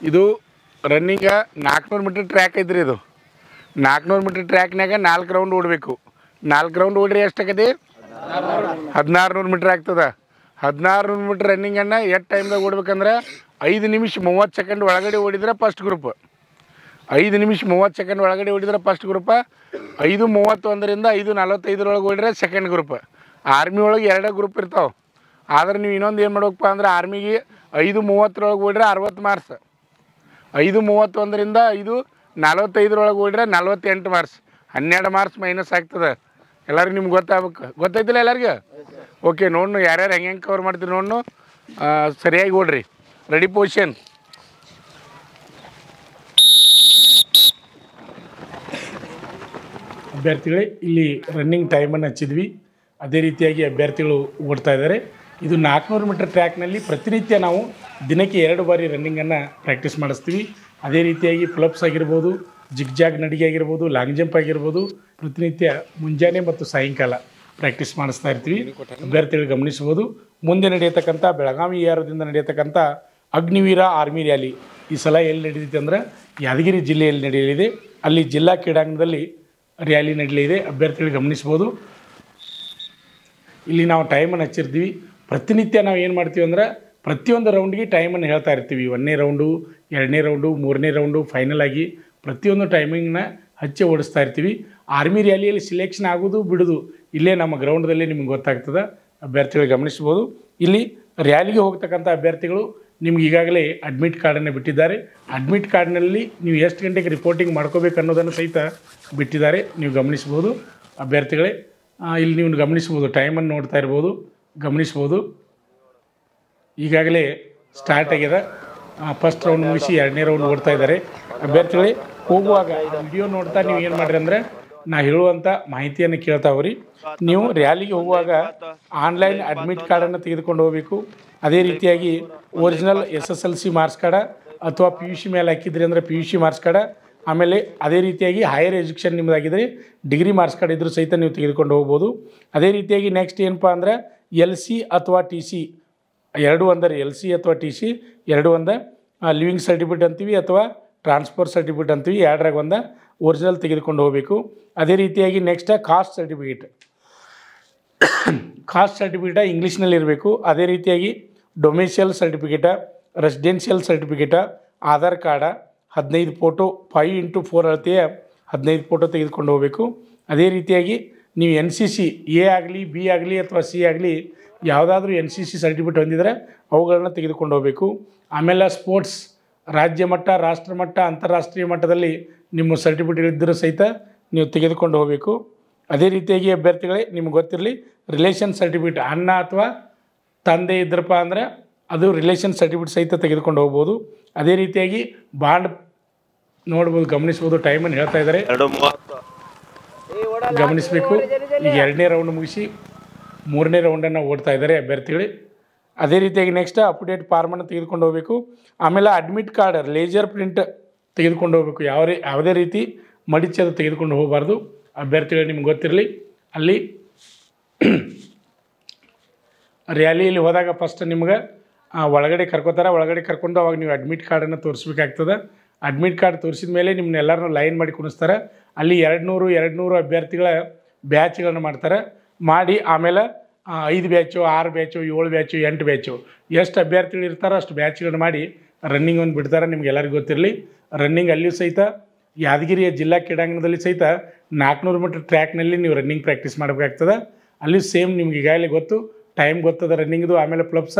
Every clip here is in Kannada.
ಇದು ರನ್ನಿಂಗ ನಾಲ್ಕುನೂರು ಮೀಟ್ರ್ ಟ್ರ್ಯಾಕ್ ಐತ್ರಿ ಇದು. ನಾಲ್ಕುನೂರು ಮೀಟ್ರ್ ಟ್ರ್ಯಾಕ್ನಾಗ ನಾಲ್ಕು ರೌಂಡ್ ಓಡಬೇಕು. ನಾಲ್ಕು ರೌಂಡ್ ಓಡ್ರಿ ಎಷ್ಟಾಗತಿ ಹದಿನಾರು ನೂರು ಮೀಟ್ರ್ ಆಗ್ತದ. ಹದಿನಾರು ನೂರು ಮೀಟ್ರ್ ರನ್ನಿಂಗನ್ನು ಎಷ್ಟು ಟೈಮ್ದಾಗ ಓಡ್ಬೇಕಂದ್ರೆ ಐದು ನಿಮಿಷ ಮೂವತ್ತು ಸೆಕೆಂಡ್ ಒಳಗಡೆ ಓಡಿದ್ರೆ ಫಸ್ಟ್ ಗ್ರೂಪ್ ಐದು ನಿಮಿಷ ಮೂವತ್ತು ಸೆಕೆಂಡ್ ಒಳಗಡೆ ಓಡಿದ್ರೆ ಫಸ್ಟ್ ಗ್ರೂಪ್ ಐದು ಮೂವತ್ತೊಂದರಿಂದ ಐದು ನಲವತ್ತೈದರೊಳಗೆ ಓಡಿದ್ರೆ ಸೆಕೆಂಡ್ ಗ್ರೂಪ್ ಆರ್ಮಿ ಒಳಗೆ ಎರಡೇ ಗ್ರೂಪ್ ಇರ್ತಾವೆ. ಆದ್ರೆ ನೀವು ಇನ್ನೊಂದು ಏನು ಮಾಡ್ಬೇಕಪ್ಪ ಅಂದ್ರೆ ಆರ್ಮಿಗೆ ಐದು ಮೂವತ್ತರೊಳಗೆ ಓಡಿದ್ರೆ ಅರವತ್ತು ಮಾರ್ಕ್ಸ್ ಐದು ಮೂವತ್ತೊಂದರಿಂದ ಐದು ನಲ್ವತ್ತೈದರೊಳಗೆ ಓಡಿದ್ರೆ ನಲ್ವತ್ತೆಂಟು ಮಾರ್ಕ್ಸ್. ಹನ್ನೆರಡು ಮಾರ್ಕ್ಸ್ ಮೈನಸ್ ಆಗ್ತದೆ. ಎಲ್ಲರಿಗೂ ನಿಮ್ಗೆ ಗೊತ್ತಾಗ್ಬೇಕು. ಗೊತ್ತಾಯ್ತಿಲ್ಲ ಎಲ್ಲರಿಗೂ? ಓಕೆ ನೋಡ್ನು, ಯಾರ್ಯಾರು ಹೆಂಗೆ ಹೆಂಗೆ ಕವರ್ ಮಾಡ್ತೀರಿ ನೋಡ್ನು. ಸರಿಯಾಗಿ ಓಡ್ರಿ. ರೆಡಿ ಪೊಸಿಷನ್ ಅಭ್ಯರ್ಥಿಗಳೇ, ಇಲ್ಲಿ ರನ್ನಿಂಗ್ ಟೈಮನ್ನು ಹಚ್ಚಿದ್ವಿ. ಅದೇ ರೀತಿಯಾಗಿ ಅಭ್ಯರ್ಥಿಗಳು ಓಡ್ತಾ ಇದ್ದಾರೆ. ಇದು ನಾಲ್ಕುನೂರು ಮೀಟರ್ ಟ್ರ್ಯಾಕ್ನಲ್ಲಿ ಪ್ರತಿನಿತ್ಯ ನಾವು ದಿನಕ್ಕೆ ಎರಡು ಬಾರಿ ರನ್ನಿಂಗನ್ನು ಪ್ರಾಕ್ಟೀಸ್ ಮಾಡಿಸ್ತೀವಿ. ಅದೇ ರೀತಿಯಾಗಿ ಫ್ಲಪ್ಸ್ ಆಗಿರ್ಬೋದು ಜಿಗ್ ಜಾಗ್ ನಡಿಗೆ ಆಗಿರ್ಬೋದು ಲಾಂಗ್ ಜಂಪ್ ಆಗಿರ್ಬೋದು, ಪ್ರತಿನಿತ್ಯ ಮುಂಜಾನೆ ಮತ್ತು ಸಾಯಂಕಾಲ ಪ್ರಾಕ್ಟೀಸ್ ಮಾಡಿಸ್ತಾ ಇರ್ತೀವಿ. ಅಭ್ಯರ್ಥಿಗಳು ಗಮನಿಸ್ಬೋದು ಮುಂದೆ ನಡೆಯತಕ್ಕಂಥ ಬೆಳಗಾವಿ ಯಾರದಿಂದ ನಡೆಯತಕ್ಕಂಥ ಅಗ್ನಿವೀರ ಆರ್ಮಿ ರ್ಯಾಲಿ ಈ ಸಲ ಎಲ್ಲಿ ನಡೀತೈತೆ ಅಂದ್ರೆ ಯಾದಗಿರಿ ಜಿಲ್ಲೆಯಲ್ಲಿ ನಡೆಯಲಿದೆ. ಅಲ್ಲಿ ಜಿಲ್ಲಾ ಕ್ರೀಡಾಂಗಣದಲ್ಲಿ ರ್ಯಾಲಿ ನಡೆಯಲಿದೆ. ಅಭ್ಯರ್ಥಿಗಳು ಗಮನಿಸ್ಬೋದು ಇಲ್ಲಿ ನಾವು ಟೈಮನ್ನು ಹಚ್ಚಿರ್ತೀವಿ. ಪ್ರತಿನಿತ್ಯ ನಾವು ಏನು ಮಾಡ್ತೀವಿ ಅಂದ್ರೆ ಪ್ರತಿಯೊಂದು ರೌಂಡ್ಗೆ ಟೈಮನ್ನು ಹೇಳ್ತಾ ಇರ್ತೀವಿ. ಒಂದನೇ ರೌಂಡು ಎರಡನೇ ರೌಂಡು ಮೂರನೇ ರೌಂಡು ಫೈನಲ್ ಆಗಿ ಪ್ರತಿಯೊಂದು ಟೈಮಿಂಗ್ನ ಹಚ್ಚಿ ಓಡಿಸ್ತಾ ಇರ್ತೀವಿ. ಆರ್ಮಿ ರ್ಯಾಲಿಯಲ್ಲಿ ಸಿಲೆಕ್ಷನ್ ಆಗೋದು ಬಿಡೋದು ಇಲ್ಲೇ ನಮ್ಮ ಗ್ರೌಂಡ್ದಲ್ಲಿ ನಿಮ್ಗೆ ಗೊತ್ತಾಗ್ತದೆ. ಅಭ್ಯರ್ಥಿಗಳು ಗಮನಿಸ್ಬೋದು ಇಲ್ಲಿ ರ್ಯಾಲಿಗೆ ಹೋಗ್ತಕ್ಕಂಥ ಅಭ್ಯರ್ಥಿಗಳು ನಿಮ್ಗೆ ಈಗಾಗಲೇ ಅಡ್ಮಿಟ್ ಕಾರ್ಡನ್ನು ಬಿಟ್ಟಿದ್ದಾರೆ. ಅಡ್ಮಿಟ್ ಕಾರ್ಡ್ನಲ್ಲಿ ನೀವು ಎಷ್ಟು ಗಂಟೆಗೆ ರಿಪೋರ್ಟಿಂಗ್ ಮಾಡ್ಕೋಬೇಕು ಅನ್ನೋದನ್ನು ಸಹಿತ ಬಿಟ್ಟಿದ್ದಾರೆ. ನೀವು ಗಮನಿಸ್ಬೋದು ಅಭ್ಯರ್ಥಿಗಳೇ ಇಲ್ಲಿ ನೀವು ಗಮನಿಸ್ಬೋದು ಟೈಮನ್ನು ನೋಡ್ತಾ ಇರ್ಬೋದು. ಗಮನಿಸ್ಬೋದು ಈಗಾಗಲೇ ಸ್ಟಾರ್ಟ್ ಆಗಿದೆ. ಫಸ್ಟ್ ರೌಂಡ್ ಮುಗಿಸಿ ಎರಡನೇ ರೌಂಡ್ ಓಡ್ತಾ ಇದ್ದಾರೆ. ಅಭ್ಯರ್ಥಿಗಳೇ, ಹೋಗುವಾಗ ವಿಡಿಯೋ ನೋಡ್ತಾ ನೀವು ಏನು ಮಾಡ್ರಿ ಅಂದರೆ ನಾ ಹೇಳುವಂಥ ಮಾಹಿತಿಯನ್ನು ಕೇಳ್ತಾ ಹೋಗ್ರಿ. ನೀವು ರ್ಯಾಲಿಗೆ ಹೋಗುವಾಗ ಆನ್ಲೈನ್ ಅಡ್ಮಿಟ್ ಕಾರ್ಡನ್ನು ತೆಗೆದುಕೊಂಡು ಹೋಗಬೇಕು. ಅದೇ ರೀತಿಯಾಗಿ original S S L C marks card ಅಥವಾ ಪಿ ಯು ಸಿ ಮೇಲೆ ಹಾಕಿದ್ರಿ ಅಂದರೆ P U C marks card ಆಮೇಲೆ ಅದೇ ರೀತಿಯಾಗಿ ಹೈಯರ್ ಎಜುಕೇಷನ್ ನಿಮ್ಮದಾಗಿದ್ದರೆ ಡಿಗ್ರಿ ಮಾರ್ಕ್ಸ್ ಕಾರ್ಡ್ ಇದ್ರೂ ಸಹಿತ ನೀವು ತೆಗೆದುಕೊಂಡು ಹೋಗ್ಬೋದು. ಅದೇ ರೀತಿಯಾಗಿ ನೆಕ್ಸ್ಟ್ ಏನಪ್ಪ ಅಂದ್ರೆ ಎಲ್ ಸಿ ಅಥವಾ ಟಿ ಸಿ, ಎರಡು ಅಂದರೆ ಎಲ್ ಸಿ ಅಥವಾ ಟಿ ಸಿ, ಎರಡು ಒಂದ ಲಿವಿಂಗ್ ಸರ್ಟಿಫಿಕೇಟ್ ಅಂತೀವಿ ಅಥವಾ ಟ್ರಾನ್ಸ್ಫರ್ ಸರ್ಟಿಫಿಕೇಟ್ ಅಂತೀವಿ, ಎರಡ್ರಾಗ ಒಂದು ಒರಿಜಿನಲ್ ತೆಗೆದುಕೊಂಡು ಹೋಗಬೇಕು. ಅದೇ ರೀತಿಯಾಗಿ next caste certificate caste certificate ಇಂಗ್ಲೀಷ್ನಲ್ಲಿ ಇರಬೇಕು. ಅದೇ ರೀತಿಯಾಗಿ domicile certificate residential certificate Aadhaar card, ಹದಿನೈದು ಫೋಟೋ ಫೈವ್ ಇಂಟು ಫೋರ್ ಅಳತೆಯ ಹದಿನೈದು ಫೋಟೋ ತೆಗೆದುಕೊಂಡು ಹೋಗಬೇಕು. ಅದೇ ರೀತಿಯಾಗಿ ನೀವು ಎನ್ ಸಿ ಸಿ, ಎ ಆಗಲಿ, ಬಿ ಆಗಲಿ ಅಥವಾ ಸಿ ಆಗಲಿ ಯಾವುದಾದ್ರೂ ಎನ್ ಸಿ ಸಿ ಸರ್ಟಿಫಿಕೇಟ್ ಹೊಂದಿದರೆ ಅವುಗಳನ್ನ ತೆಗೆದುಕೊಂಡು ಹೋಗಬೇಕು. ಆಮೇಲೆ ಸ್ಪೋರ್ಟ್ಸ್, ರಾಜ್ಯ ಮಟ್ಟ, ರಾಷ್ಟ್ರ ಮಟ್ಟ, ಅಂತಾರಾಷ್ಟ್ರೀಯ ಮಟ್ಟದಲ್ಲಿ ನಿಮ್ಮ ಸರ್ಟಿಫಿಕೇಟ್ ಇದ್ದರೂ ಸಹಿತ ನೀವು ತೆಗೆದುಕೊಂಡು ಹೋಗಬೇಕು. ಅದೇ ರೀತಿಯಾಗಿ ಅಭ್ಯರ್ಥಿಗಳೇ, ನಿಮ್ಗೆ ಗೊತ್ತಿರಲಿ ರಿಲೇಷನ್ ಸರ್ಟಿಫಿಕೇಟ್ ಅಣ್ಣ ಅಥವಾ ತಂದೆ ಇದ್ರಪ್ಪ ಅಂದರೆ ಅದು ರಿಲೇಷನ್ ಸರ್ಟಿಫಿಕೇಟ್ ಸಹಿತ ತೆಗೆದುಕೊಂಡು ಹೋಗ್ಬೋದು. ಅದೇ ರೀತಿಯಾಗಿ ಬಾಂಡ್ ನೋಡ್ಬೋದು, ಗಮನಿಸ್ಬೋದು ಟೈಮನ್ನು ಹೇಳ್ತಾ ಇದ್ದಾರೆ. ಗಮನಿಸಬೇಕು. ಈಗ ಎರಡನೇ ರೌಂಡ್ ಮುಗಿಸಿ ಮೂರನೇ ರೌಂಡನ್ನು ಓಡ್ತಾ ಇದ್ದಾರೆ ಅಭ್ಯರ್ಥಿಗಳು. ಅದೇ ರೀತಿಯಾಗಿ ನೆಕ್ಸ್ಟ್ ಅಪ್ಡೇಟ್ ಫಾರ್ಮನ್ನು ತೆಗೆದುಕೊಂಡು ಹೋಗಬೇಕು. ಆಮೇಲೆ ಅಡ್ಮಿಟ್ ಕಾರ್ಡ್ ಲೇಜರ್ ಪ್ರಿಂಟ್ ತೆಗೆದುಕೊಂಡು ಹೋಗಬೇಕು. ಯಾವ ರೀ ಯಾವುದೇ ರೀತಿ ಮಡಿಚದು ತೆಗೆದುಕೊಂಡು ಹೋಗಬಾರ್ದು. ಅಭ್ಯರ್ಥಿಗಳು ನಿಮ್ಗೆ ಗೊತ್ತಿರಲಿ. ಅಲ್ಲಿ ರ್ಯಾಲಿಯಲ್ಲಿ ಹೋದಾಗ ಫಸ್ಟ್ ನಿಮ್ಗೆ ಒಳಗಡೆ ಕರ್ಕೋತಾರೆ. ಒಳಗಡೆ ಕರ್ಕೊಂಡು ಅವಾಗ ನೀವು ಅಡ್ಮಿಟ್ ಕಾರ್ಡನ್ನು ತೋರಿಸ್ಬೇಕಾಗ್ತದೆ. ಅಡ್ಮಿಟ್ ಕಾರ್ಡ್ ತೋರಿಸಿದ ಮೇಲೆ ನಿಮ್ಮನ್ನೆಲ್ಲರನ್ನೂ ಲೈನ್ ಮಾಡಿ ಕುಣಿಸ್ತಾರೆ. ಅಲ್ಲಿ ಎರಡು ನೂರು ಎರಡು ನೂರು ಅಭ್ಯರ್ಥಿಗಳ ಬ್ಯಾಚ್ಗಳನ್ನು ಮಾಡ್ತಾರೆ. ಮಾಡಿ ಆಮೇಲೆ ಐದು ಬ್ಯಾಚು, ಆರು ಬ್ಯಾಚು, ಏಳು ಬ್ಯಾಚು, ಎಂಟು ಬ್ಯಾಚು. ಎಷ್ಟು ಅಭ್ಯರ್ಥಿಗಳು ಇರ್ತಾರೋ ಅಷ್ಟು ಬ್ಯಾಚ್ಗಳನ್ನ ಮಾಡಿ ರನ್ನಿಂಗ್ ಒಂದು ಬಿಡ್ತಾರೆ ನಿಮ್ಗೆ ಎಲ್ಲರಿಗೂ ಗೊತ್ತಿರಲಿ. ರನ್ನಿಂಗ್ ಅಲ್ಲಿಯೂ ಸಹಿತ, ಯಾದಗಿರಿಯ ಜಿಲ್ಲಾ ಕ್ರೀಡಾಂಗಣದಲ್ಲಿ ಸಹಿತ ನಾಲ್ಕುನೂರು ಮೀಟರ್ ಟ್ರ್ಯಾಕ್ನಲ್ಲಿ ನೀವು ರನ್ನಿಂಗ್ ಪ್ರಾಕ್ಟೀಸ್ ಮಾಡಬೇಕಾಗ್ತದೆ. ಅಲ್ಲಿ ಸೇಮ್ ನಿಮ್ಗೆ ಈಗಾಗಲೇ ಗೊತ್ತು. ಟೈಮ್ ಗೊತ್ತದ ರನ್ನಿಂಗ್ದು ಆಮೇಲೆ ಪ್ಲಬ್ಸ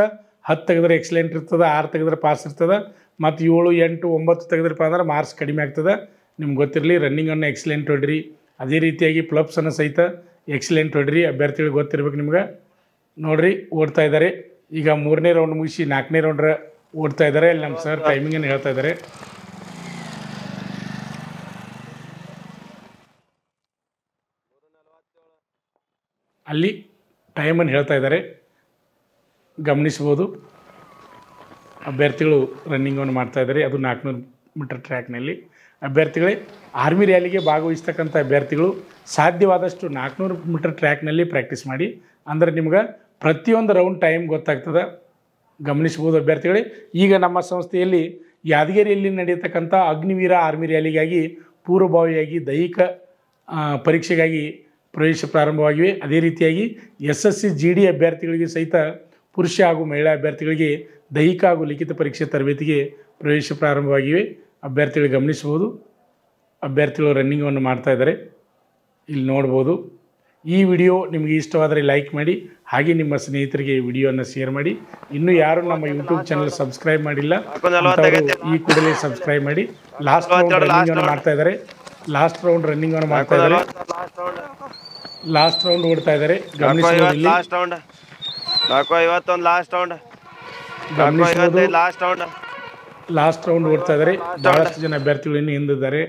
ಹತ್ತು ತೆಗೆದ್ರೆ ಎಕ್ಸಲೆಂಟ್ ಇರ್ತದೆ, ಆರು ತೆಗೆದ್ರೆ ಪಾಸ್ ಇರ್ತದೆ, ಮತ್ತು ಏಳು, ಎಂಟು, ಒಂಬತ್ತು ತೆಗೆದ್ರಪ್ಪ ಅಂದ್ರೆ ಮಾರ್ಕ್ಸ್ ಕಡಿಮೆ ಆಗ್ತದೆ. ನಿಮ್ಗೆ ಗೊತ್ತಿರಲಿ ರನ್ನಿಂಗನ್ನು ಎಕ್ಸಲೆಂಟ್ ಹೊಡ್ರಿ ಅದೇ ರೀತಿಯಾಗಿ ಪ್ಲಪ್ಸನ್ನು ಸಹಿತ ಎಕ್ಸಲೆಂಟ್ ಹೊಡ್ರಿ ಅಭ್ಯರ್ಥಿಗಳು ಗೊತ್ತಿರ್ಬೇಕು ನಿಮ್ಗೆ. ನೋಡ್ರಿ, ಓಡ್ತಾ ಇದ್ದಾರೆ ಈಗ ಮೂರನೇ ರೌಂಡ್ ಮುಗಿಸಿ ನಾಲ್ಕನೇ ರೌಂಡ್ರ ಓಡ್ತಾ ಇದ್ದಾರೆ ಅಲ್ಲಿ ನಮ್ಮ ಸರ್ ಟೈಮಿಂಗನ್ನು ಹೇಳ್ತಾ ಇದ್ದಾರೆ ಅಲ್ಲಿ ಟೈಮನ್ನು ಹೇಳ್ತಾ ಇದ್ದಾರೆ ಗಮನಿಸ್ಬೋದು. ಅಭ್ಯರ್ಥಿಗಳು ರನ್ನಿಂಗನ್ನು ಮಾಡ್ತಾ ಇದ್ದಾರೆ ಅದು ನಾಲ್ಕುನೂರು ಮೀಟರ್ ಟ್ರ್ಯಾಕ್ನಲ್ಲಿ. ಅಭ್ಯರ್ಥಿಗಳೇ ಆರ್ಮಿ ರ್ಯಾಲಿಗೆ ಭಾಗವಹಿಸ್ತಕ್ಕಂಥ ಅಭ್ಯರ್ಥಿಗಳು ಸಾಧ್ಯವಾದಷ್ಟು ನಾಲ್ಕುನೂರು ಮೀಟರ್ ಟ್ರ್ಯಾಕ್ನಲ್ಲಿ ಪ್ರಾಕ್ಟೀಸ್ ಮಾಡಿ. ಅಂದರೆ ನಿಮ್ಗೆ ಪ್ರತಿಯೊಂದು ರೌಂಡ್ ಟೈಮ್ ಗೊತ್ತಾಗ್ತದೆ. ಗಮನಿಸಬಹುದು ಅಭ್ಯರ್ಥಿಗಳೇ. ಈಗ ನಮ್ಮ ಸಂಸ್ಥೆಯಲ್ಲಿ ಯಾದಗಿರಿಯಲ್ಲಿ ನಡೆಯತಕ್ಕಂಥ ಅಗ್ನಿವೀರ ಆರ್ಮಿ ರ್ಯಾಲಿಗಾಗಿ ಪೂರ್ವಭಾವಿಯಾಗಿ ದೈಹಿಕ ಪರೀಕ್ಷೆಗಾಗಿ ಪ್ರವೇಶ ಪ್ರಾರಂಭವಾಗಿವೆ. ಅದೇ ರೀತಿಯಾಗಿ S S C G D ಅಭ್ಯರ್ಥಿಗಳಿಗೆ ಸಹಿತ ಪುರುಷ ಹಾಗೂ ಮಹಿಳಾ ಅಭ್ಯರ್ಥಿಗಳಿಗೆ ದೈಹಿಕ ಹಾಗೂ ಲಿಖಿತ ಪರೀಕ್ಷೆ ತರಬೇತಿಗೆ ಪ್ರವೇಶ ಪ್ರಾರಂಭವಾಗಿವೆ. ಅಭ್ಯರ್ಥಿಗಳು ಗಮನಿಸ್ಬೋದು ಅಭ್ಯರ್ಥಿಗಳು ರನ್ನಿಂಗನ್ನು ಮಾಡ್ತಾ ಇದ್ದಾರೆ. ಇಲ್ಲಿ ನೋಡ್ಬೋದು. ಈ ವಿಡಿಯೋ ನಿಮಗೆ ಇಷ್ಟವಾದರೆ ಲೈಕ್ ಮಾಡಿ ಹಾಗೆ ನಿಮ್ಮ ಸ್ನೇಹಿತರಿಗೆ ಈ ವಿಡಿಯೋನ ಶೇರ್ ಮಾಡಿ. ಇನ್ನು ಯಾರು ನಮ್ಮ ಯೂಟ್ಯೂಬ್ ಚಾನಲ್ ಸಬ್ಸ್ಕ್ರೈಬ್ ಮಾಡಿಲ್ಲ ಈ ಕೂಡಲೇ ಸಬ್ಸ್ಕ್ರೈಬ್ ಮಾಡಿ. ಲಾಸ್ಟ್ ರೌಂಡ್ ರನ್ನಿಂಗ್ ಅನ್ನು ಮಾಡ್ತಾ ಇದ್ದಾರೆ. ಲಾಸ್ಟ್ ರೌಂಡ್ ರನ್ನಿಂಗ್ ಅನ್ನು ಮಾಡ್ತಾ ಇದ್ದಾರೆ. ಲಾಸ್ಟ್ ರೌಂಡ್ ಓಡ್ತಾ ಇದ್ದಾರೆ. ಗಮನಿಸಬಹುದು ಲಾಸ್ಟ್ ರೌಂಡ್ ಲಾಸ್ಟ್ ರೌಂಡ್ ಓಡ್ತಾ ಇದ್ದಾರೆ ಬಹಳಷ್ಟು ಜನ ಅಭ್ಯರ್ಥಿಗಳು ಇನ್ನು ಹಿಂದಿದ್ದಾರೆ.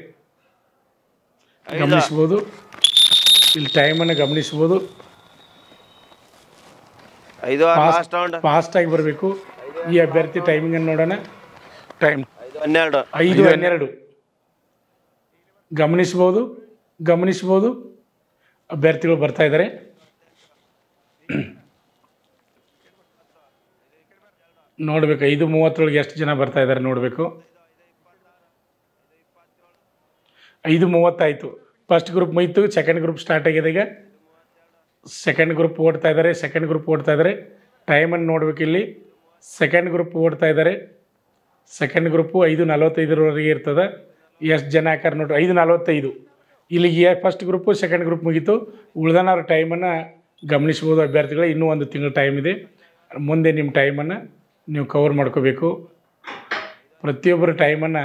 ಗಮನಿಸಬಹುದು ಇಲ್ಲಿ ಟೈಮನ್ನು ರೌಂಡ್ ಫಾಸ್ಟ್ ಆಗಿ ಬರಬೇಕು. ಈ ಅಭ್ಯರ್ಥಿ ಟೈಮಿಂಗ್ ಅನ್ನು ನೋಡೋಣ. ಟೈಮ್ ಐದು ಹನ್ನೆರಡು. ಐದು ಹನ್ನೆರಡು. ಗಮನಿಸ್ಬೋದು. ಗಮನಿಸ್ಬೋದು. ಅಭ್ಯರ್ಥಿಗಳು ಬರ್ತಾ ಇದ್ದಾರೆ ನೋಡಬೇಕು. ಐದು ಮೂವತ್ತೊಳಗೆ ಎಷ್ಟು ಜನ ಬರ್ತಾ ಇದ್ದಾರೆ ನೋಡಬೇಕು. ಐದು ಮೂವತ್ತಾಯಿತು. ಫಸ್ಟ್ ಗ್ರೂಪ್ ಮುಗಿತು ಸೆಕೆಂಡ್ ಗ್ರೂಪ್ ಸ್ಟಾರ್ಟ್ ಆಗಿದೆ ಈಗ. ಸೆಕೆಂಡ್ ಗ್ರೂಪ್ ಓಡ್ತಾ ಇದ್ದಾರೆ ಸೆಕೆಂಡ್ ಗ್ರೂಪ್ ಓಡ್ತಾ ಇದ್ದಾರೆ ಟೈಮನ್ನು ನೋಡಬೇಕು ಇಲ್ಲಿ. ಸೆಕೆಂಡ್ ಗ್ರೂಪ್ ಓಡ್ತಾ ಇದ್ದಾರೆ ಸೆಕೆಂಡ್ ಗ್ರೂಪು ಐದು ನಲವತ್ತೈದರವರೆಗೆ ಇರ್ತದೆ. ಎಷ್ಟು ಜನ ಹಾಕಾರ ನೋಡಿ ಐದು ನಲವತ್ತೈದು. ಇಲ್ಲಿಗೆ ಫಸ್ಟ್ ಗ್ರೂಪು ಸೆಕೆಂಡ್ ಗ್ರೂಪ್ ಮುಗೀತು. ಉಳ್ದನವ್ರ ಟೈಮನ್ನು ಗಮನಿಸ್ಬೋದು ಅಭ್ಯರ್ಥಿಗಳು. ಇನ್ನೂ ಒಂದು ತಿಂಗಳು ಟೈಮ್ ಇದೆ. ಮುಂದೆ ನಿಮ್ಮ ಟೈಮನ್ನು ನೀವು ಕವರ್ ಮಾಡ್ಕೋಬೇಕು. ಪ್ರತಿಯೊಬ್ಬರ ಟೈಮನ್ನು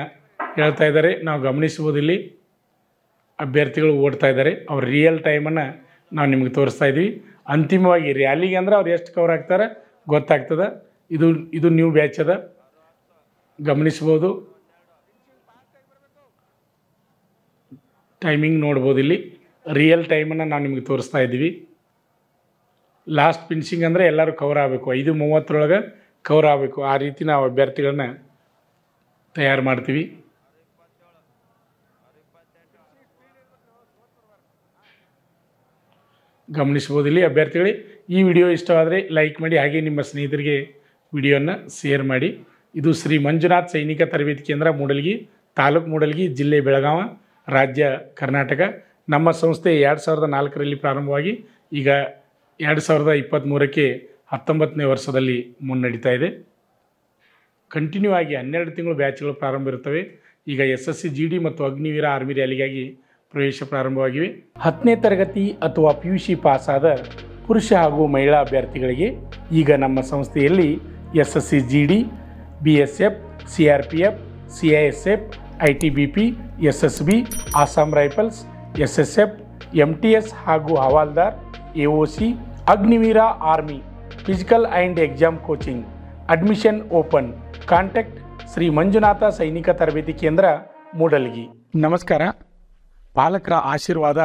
ಹೇಳ್ತಾ ಇದ್ದಾರೆ. ನಾವು ಗಮನಿಸ್ಬೋದಿಲ್ಲಿ ಅಭ್ಯರ್ಥಿಗಳು ಓಡ್ತಾ ಇದ್ದಾರೆ. ಅವ್ರ ರಿಯಲ್ ಟೈಮನ್ನು ನಾವು ನಿಮಗೆ ತೋರಿಸ್ತಾ ಇದ್ದೀವಿ ಅಂತಿಮವಾಗಿ ರ್ಯಾಲಿಗೆ ಅಂದ್ರೆ ಅವ್ರು ಎಷ್ಟು ಕವರ್ ಆಗ್ತಾರೆ ಗೊತ್ತಾಗ್ತದೆ. ಇದು ಇದು ನ್ಯೂ ಬ್ಯಾಚ್ ಅದ. ಗಮನಿಸ್ಬೋದು ಟೈಮಿಂಗ್ ನೋಡ್ಬೋದು ಇಲ್ಲಿ ರಿಯಲ್ ಟೈಮನ್ನು ನಾವು ನಿಮಗೆ ತೋರಿಸ್ತಾ ಇದ್ದೀವಿ ಲಾಸ್ಟ್ ಫಿನಿಶಿಂಗ್ ಅಂದರೆ ಎಲ್ಲರೂ ಕವರ್ ಆಗಬೇಕು. ಐದು ಮೂವತ್ತರೊಳಗೆ ಕವರ್ ಆಗಬೇಕು. ಆ ರೀತಿ ನಾವು ಅಭ್ಯರ್ಥಿಗಳನ್ನ ತಯಾರು ಮಾಡ್ತೀವಿ. ಗಮನಿಸ್ಬೋದು ಇಲ್ಲಿ ಅಭ್ಯರ್ಥಿಗಳೇ. ಈ ವಿಡಿಯೋ ಇಷ್ಟವಾದರೆ ಲೈಕ್ ಮಾಡಿ ಹಾಗೆ ನಿಮ್ಮ ಸ್ನೇಹಿತರಿಗೆ ವಿಡಿಯೋವನ್ನು ಶೇರ್ ಮಾಡಿ. ಇದು ಶ್ರೀ ಮಂಜುನಾಥ್ ಸೈನಿಕ ತರಬೇತಿ ಕೇಂದ್ರ ಮೂಡಲ್ಗಿ, ತಾಲೂಕು ಮೂಡಲ್ಗಿ, ಜಿಲ್ಲೆ ಬೆಳಗಾವ, ರಾಜ್ಯ ಕರ್ನಾಟಕ. ನಮ್ಮ ಸಂಸ್ಥೆ ಎರಡು ಸಾವಿರದ ನಾಲ್ಕರಲ್ಲಿ ಪ್ರಾರಂಭವಾಗಿ ಈಗ ಎರಡು ಸಾವಿರದ ಇಪ್ಪತ್ತ್ಮೂರಕ್ಕೆ ಹತ್ತೊಂಬತ್ತನೇ ವರ್ಷದಲ್ಲಿ ಮುನ್ನಡೀತಾ ಇದೆ. ಕಂಟಿನ್ಯೂ ಆಗಿ ಹನ್ನೆರಡು ತಿಂಗಳು ಬ್ಯಾಚ್ಗಳು ಪ್ರಾರಂಭ ಇರುತ್ತವೆ. ಈಗ S S C G D ಮತ್ತು ಅಗ್ನಿವೀರ ಆರ್ಮಿ ರ್ಯಾಲಿಗಾಗಿ ಪ್ರವೇಶ ಪ್ರಾರಂಭವಾಗಿವೆ. ಹತ್ತನೇ ತರಗತಿ ಅಥವಾ ಪಿ ಯು ಸಿ ಪಾಸಾದ ಪುರುಷ ಹಾಗೂ ಮಹಿಳಾ ಅಭ್ಯರ್ಥಿಗಳಿಗೆ ಈಗ ನಮ್ಮ ಸಂಸ್ಥೆಯಲ್ಲಿ S S C G D, B S F, C R P F, C I S F, I T B P, S S B Assam rifles, S S F M T S ಹಾಗೂ ಹವಾಲ್ದಾರ್, A O C, Agniveer, army physical and exam coaching admission open contact Shri Manjunatha Sainika Tarabeti Kendra Mudalagi ನಮಸ್ಕಾರ. ಪಾಲಕರ ಆಶೀರ್ವಾದ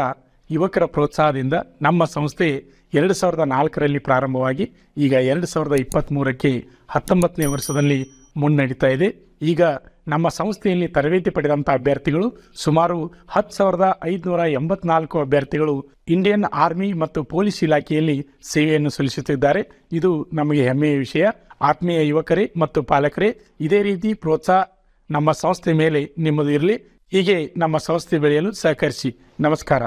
ಯುವಕರ ಪ್ರೋತ್ಸಾಹದಿಂದ ನಮ್ಮ ಸಂಸ್ಥೆ ಎರಡು ಸಾವಿರದ ನಾಲ್ಕರಲ್ಲಿ ಪ್ರಾರಂಭವಾಗಿ ಈಗ ಎರಡು ಸಾವಿರದ ಇಪ್ಪತ್ತ್ಮೂರಕ್ಕೆ ಹತ್ತೊಂಬತ್ತನೇ ವರ್ಷದಲ್ಲಿ ಮುನ್ನಡೀತಾ ಇದೆ. ಈಗ ನಮ್ಮ ಸಂಸ್ಥೆಯಲ್ಲಿ ತರಬೇತಿ ಪಡೆದಂಥ ಅಭ್ಯರ್ಥಿಗಳು ಸುಮಾರು ಹತ್ತು ಸಾವಿರದ ಐದುನೂರ ಎಂಬತ್ನಾಲ್ಕು ಅಭ್ಯರ್ಥಿಗಳು ಇಂಡಿಯನ್ ಆರ್ಮಿ ಮತ್ತು ಪೊಲೀಸ್ ಇಲಾಖೆಯಲ್ಲಿ ಸೇವೆಯನ್ನು ಸಲ್ಲಿಸುತ್ತಿದ್ದಾರೆ. ಇದು ನಮಗೆ ಹೆಮ್ಮೆಯ ವಿಷಯ. ಆತ್ಮೀಯ ಯುವಕರೇ ಮತ್ತು ಪಾಲಕರೇ, ಇದೇ ರೀತಿ ಪ್ರೋತ್ಸಾಹ ನಮ್ಮ ಸಂಸ್ಥೆ ಮೇಲೆ ನಿಮ್ಮದು ಇರಲಿ. ಹೀಗೆ ನಮ್ಮ ಸಂಸ್ಥೆ ಬೆಳೆಯಲು ಸಹಕರಿಸಿ. ನಮಸ್ಕಾರ.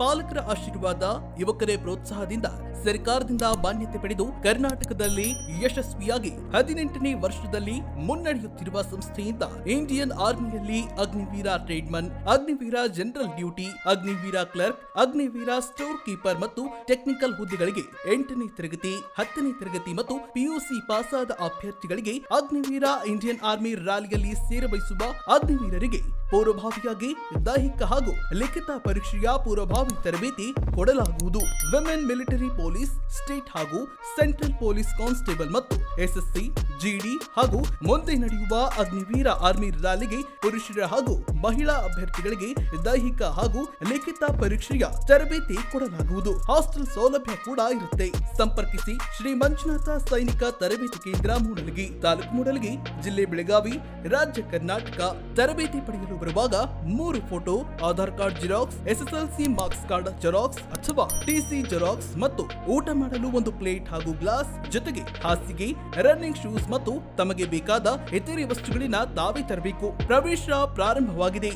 ಪಾಲಕರ ಆಶೀರ್ವಾದ ಯುವಕರೇ ಪ್ರೋತ್ಸಾಹದಿಂದ ಸರ್ಕಾರದಿಂದ ಮಾನ್ಯತೆ ಪಡೆದು ಕರ್ನಾಟಕದಲ್ಲಿ ಯಶಸ್ವಿಯಾಗಿ ಹದಿನೆಂಟನೇ ವರ್ಷದಲ್ಲಿ ಮುನ್ನಡೆಯುತ್ತಿರುವ ಸಂಸ್ಥೆಯಿಂದ Indian ಆರ್ಮಿಯಲ್ಲಿ Agniveer tradesman, Agniveer general duty, Agniveer clerk, Agniveer store keeper ಮತ್ತು ಟೆಕ್ನಿಕಲ್ ಹುದ್ದೆಗಳಿಗೆ ಎಂಟನೇ ತರಗತಿ, ಹತ್ತನೇ ತರಗತಿ ಮತ್ತು ಪಿಯುಸಿ ಪಾಸಾದ ಅಭ್ಯರ್ಥಿಗಳಿಗೆ ಅಗ್ನಿವೀರ ಇಂಡಿಯನ್ ಆರ್ಮಿ ರ್ಯಾಲಿಯಲ್ಲಿ ಸೇರಬಯಸುವ ಅಗ್ನಿವೀರರಿಗೆ ಪೂರ್ವಭಾವಿಯಾಗಿ ದೈಹಿಕ ಹಾಗೂ ಲಿಖಿತ ಪರೀಕ್ಷೆಯ ಪೂರ್ವಭಾವಿ ತರಬೇತಿ ಕೊಡಲಾಗುವುದು. ವಿಮೆನ್ ಮಿಲಿಟರಿ ಪೊಲೀಸ್ ಸ್ಟೇಟ್ ಹಾಗೂ ಸೆಂಟ್ರಲ್ ಪೊಲೀಸ್ ಕಾನ್ಸ್ಟೇಬಲ್ ಮತ್ತು ಎಸ್ಎಸ್ಸಿ ಜಿಡಿ ಹಾಗೂ ಮುಂದೆ ನಡೆಯುವ ಅಗ್ನಿವೀರ ಆರ್ಮಿ ರ್ಯಾಲಿಗೆ ಪುರುಷರ ಹಾಗೂ ಮಹಿಳಾ ಅಭ್ಯರ್ಥಿಗಳಿಗೆ ದೈಹಿಕ ಹಾಗೂ ಲಿಖಿತ ಪರೀಕ್ಷೆಯ ತರಬೇತಿ ಕೊಡಲಾಗುವುದು. ಹಾಸ್ಟೆಲ್ ಸೌಲಭ್ಯ ಕೂಡ ಇರುತ್ತೆ. ಸಂಪರ್ಕಿಸಿ ಶ್ರೀ ಮಂಜುನಾಥ ಸೈನಿಕ ತರಬೇತಿ ಕೇಂದ್ರ ಮೂಡಲಗಿ ತಾಲೂಕು ಮೂಡಲಗಿ, ಜಿಲ್ಲೆ ಬೆಳಗಾವಿ, ರಾಜ್ಯ ಕರ್ನಾಟಕ. ತರಬೇತಿ ಪಡೆಯಲು ಬರುವಾಗ ಮೂರು photo, Aadhaar card xerox SSLC marks card xerox ಅಥವಾ ಟಿಸಿ ಜೆರಾಕ್ಸ್ ಮತ್ತು ಊಟ ಮಾಡಲು ಒಂದು ಪ್ಲೇಟ್ ಹಾಗೂ ಗ್ಲಾಸ್ ಜೊತೆಗೆ ಹಾಸಿಗೆ, ರನ್ನಿಂಗ್ ಶೂಸ್ ಮತ್ತು ತಮಗೆ ಬೇಕಾದ ಇತರೆ ವಸ್ತುಗಳನ್ನ ತಾವೇ ತರಬೇಕು. ಪ್ರವೇಶ ಪ್ರಾರಂಭವಾಗಿದೆ.